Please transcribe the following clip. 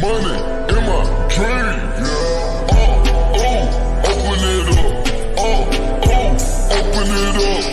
Money in my dream, yeah. Oh, oh, open it up. Oh, oh, open it up.